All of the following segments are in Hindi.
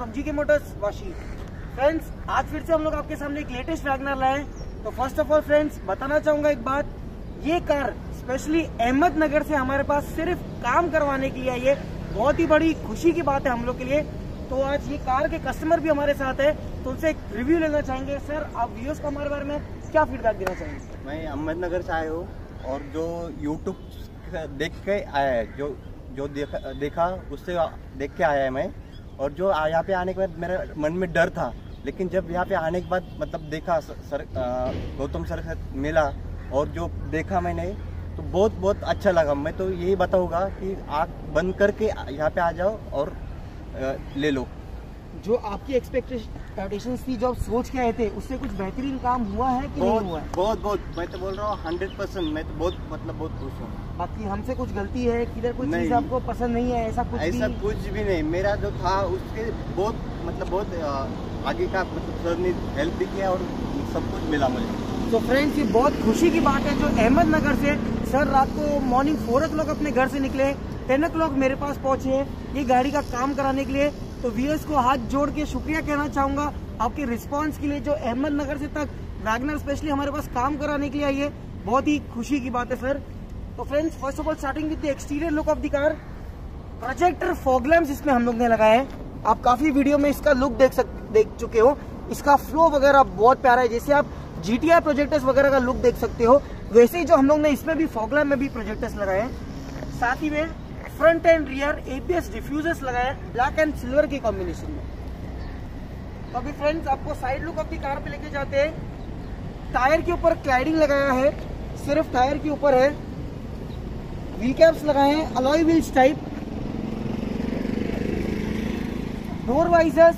जी के मोटर्स, वाशी। फ्रेंड्स आज फिर से हम लोग आपके सामने एक लेटेस्ट वैगनर लाए हैं। तो फ़र्स्ट ऑफ़ ऑल फ्रेंड्स बताना चाहूँगा एक बात। ये कार स्पेशली अहमदनगर से हमारे पास सिर्फ़ काम करवाने के लिए आई है। बहुत ही बड़ी खुशी की बात है हम लोग के लिए। तो आज ये कार के कस्टमर भी हमारे साथ है। तो उनसे एक रिव्यू लेना चाहेंगे। सर आप व्यूअर्स को हमारे बारे में क्या फीडबैक देना चाहेंगे? मैं अहमदनगर से आया हूँ और जो यूट्यूब देख के आया है, जो जो देखा देखा, उससे देख के आया है मैं। और जो यहाँ पे आने के बाद मेरे मन में डर था, लेकिन जब यहाँ पे आने के बाद मतलब देखा, सर गौतम सर से मिला और जो देखा मैंने तो बहुत बहुत अच्छा लगा। मैं तो यही बताऊँगा कि आँख बंद करके यहाँ पे आ जाओ और ले लो। जो आपकी एक्सपेक्टेशन थी जो आप सोच के आए थे उससे कुछ बेहतरीन काम हुआ है कि नहीं हुआ है? बहुत बहुत। मैं तो बोल रहा हूँ हंड्रेड परसेंट मैं तो बहुत मतलब बहुत खुश हूँ। बाकी हमसे कुछ गलती है किधर नहीं। चीज़ आपको पसंद नहीं है ऐसा कुछ ऐसा भी? कुछ भी नहीं। मेरा जो था उसके बहुत मतलब बहुत आगे का मतलब सर ने हेल्प भी किया और सब कुछ मिला मुझे। तो फ्रेंड्स ये बहुत खुशी की बात है जो अहमदनगर से सर रात को मॉर्निंग फोर ओ अपने घर से निकले टेन ओ मेरे पास पहुँचे ये गाड़ी का काम कराने के लिए। तो व्यूअर्स को हाथ जोड़ के शुक्रिया कहना चाहूँगा। आपके रिस्पांस के लिए जो अहमदनगर से तक वैगनर स्पेशली हमारे पास काम कराने के लिए आई है, बहुत ही खुशी की बात है सर तो friends first of all starting with the exterior look of the car projector foglamps इसमें हम लोग ने लगाए हैं। आप काफ़ी वीडियो में इसका लुक देख सक, देख चुके हो। इसका फ्लो वगैरह बहुत प्यारा है, जैसे आप जी टी जीटीआई प्रोजेक्टर्स वगैरह का लुक देख सकते हो। वैसे ही जो हम लोग ने इसमें भी फॉगलैम में भी प्रोजेक्टर्स लगाए हैं। साथ ही में front and rear ABS diffusers लगाए हैं ब्लैक एंड सिल्वर के कॉम्बिनेशन में। तो अभी फ्रेंड्स आपको साइड लुक ऑफ़ कार पे लेके जाते हैं। टायर के ऊपर क्लाइडिंग लगाया है, सिर्फ़ टायर के ऊपर है। व्हील कैप्स लगाए हैं alloy wheels type door visors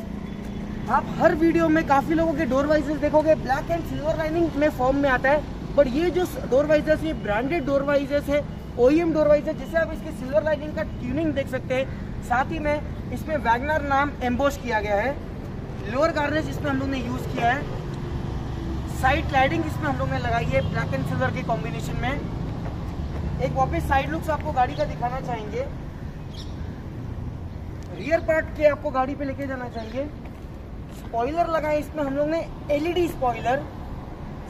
आप हर वीडियो में काफ़ी लोगों के डोर वाइजर्स देखोगे ब्लैक एंड सिल्वर लाइनिंग में फॉर्म में आता है। बट ये जो डोर वाइजर्स ये ब्रांडेड डोर वाइजर्स है ओईएम डोर वाइज है, जिसे आप इसके सिल्वर लाइनिंग का ट्यूनिंग देख सकते हैं। साथ ही में इसमें वैगनर नाम एम्बोश किया गया है। लोअर गार्निश इसमें हम लोग ने यूज़ किया है। साइड क्लाइडिंग इसमें हम लोग ने लगाई है ब्लैक एंड सिल्वर के कॉम्बिनेशन में। एक वापस साइड लुक्स आपको गाड़ी का दिखाना चाहेंगे। रियर पार्ट के आपको गाड़ी पे लेके जाना चाहिए स्पॉइलर लगाए इसमें हम लोग ने एलईडी स्पॉइलर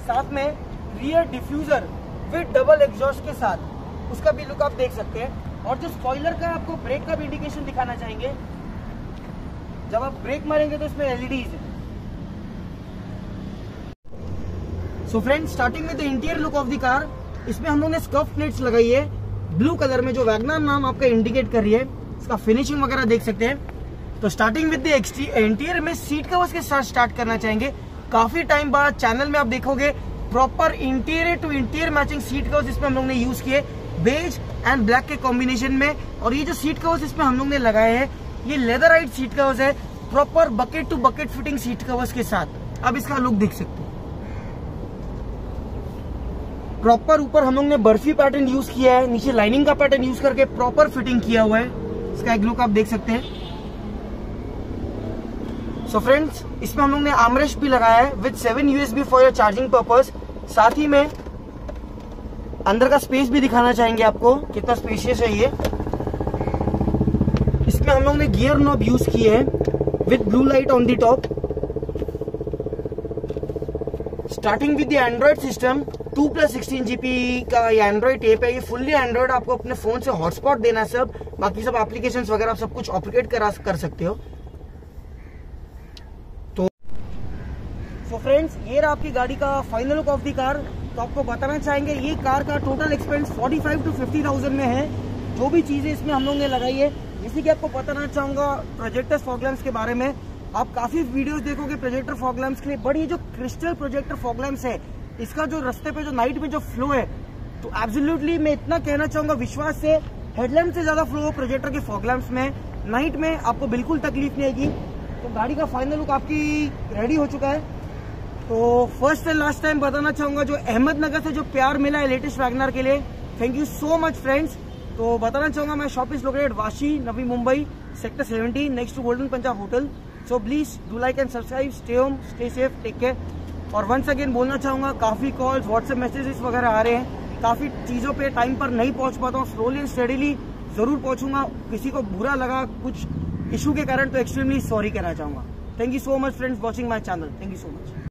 साथ में rear diffuser with double exhaust के साथ। उसका भी लुक आप देख सकते हैं। और जो स्पॉइलर का आपको ब्रेक का भी इंडिकेशन दिखाना चाहेंगे, जब आप ब्रेक मारेंगे तो इसमें एलईडीज है सो फ्रेंड स्टार्टिंग में the interior look of the car इसमें हम लोग ने स्कफ प्लेट्स लगाई है। ब्लू कलर में जो वैगनर नाम आपका इंडिकेट कर रही है, इसका फिनिशिंग वगैरह देख सकते हैं। तो स्टार्टिंग विद इंटीरियर में सीट कवर्स के साथ स्टार्ट करना चाहेंगे। काफ़ी टाइम बाद चैनल में आप देखोगे proper interior to interior matching seat covers इसमें हम लोग ने यूज़ किए। बेज एंड ब्लैक के कॉम्बिनेशन में। और ये जो सीट कवर्स इसमें हम लोग ने लगाए हैं, ये लेदराइट सीट कवर्स है proper bucket to bucket fitting seat covers के साथ। अब इसका लुक देख सकते हो। प्रॉपर ऊपर हम लोग ने बर्फ़ी पैटर्न यूज़ किया है, नीचे लाइनिंग का पैटर्न यूज़ करके प्रॉपर फिटिंग किया हुआ है। इसका एक लुक आप देख सकते हैं। सो फ्रेंड्स इसमें हम लोग ने आमरेस्ट भी लगाया है with seven USB for your charging purpose साथ ही में अंदर का स्पेस भी दिखाना चाहेंगे आपको, कितना स्पेशियस है ये। इसमें हम लोग ने गियर नॉब यूज़ किए हैं with blue light on the top starting with Android system two plus sixteen GB का ये एंड्रॉइड टेप है, ये फुल्ली एंड्रॉइड आपको अपने फ़ोन से हॉटस्पॉट देना सब। बाकी सब एप्लीकेशंस वगैरह आप सब कुछ ऑपरेट करा कर सकते हो। तो फ्रेंड्स ये रहा आपकी गाड़ी का final look of the car तो आपको बताना चाहेंगे ये कार का टोटल एक्सपेंस 45 टू 50,000 में है। जो भी चीज़ें इसमें हम लोग ने लगाई है जैसे कि आपको बताना चाहूँगा प्रोजेक्टर फॉगलैम्स के बारे में। आप काफ़ी वीडियोस देखोगे प्रोजेक्टर फॉगलैम्स के लिए। बट ये जो क्रिस्टल प्रोजेक्टर फॉगलैम्स है इसका जो रस्ते पे जो नाइट में जो फ्लो है तो एब्सोल्युटली मैं इतना कहना चाहूँगा विश्वास से हेडलैम्प से ज़्यादा फ्लो प्रोजेक्टर के फॉगलैम्प्स में। नाइट में आपको बिल्कुल तकलीफ़ नहीं आएगी। तो गाड़ी का फाइनल लुक आपकी रेडी हो चुका है। तो फ़र्स्ट एंड लास्ट टाइम बताना चाहूँगा जो अहमदनगर से जो प्यार मिला है लेटेस्ट वैगनर के लिए thank you so much friends तो बताना चाहूँगा मैं shop is located Vashi, Navi Mumbai sector 17 next to golden Punjab hotel so please do like and subscribe stay home stay safe take care और वंस अगेन बोलना चाहूँगा, काफ़ी कॉल्स व्हाट्सएप मैसेजेस वगैरह आ रहे हैं. काफ़ी चीज़ों पे टाइम पर नहीं पहुँच पाता हूँ. स्लोली एंड स्टडीली ज़रूर पहुंचूँगा. किसी को बुरा लगा, कुछ इशू के कारण तो एक्सट्रीमली सॉरी कहना चाहूँगा. Thank you so much friends watching my channel thank you so much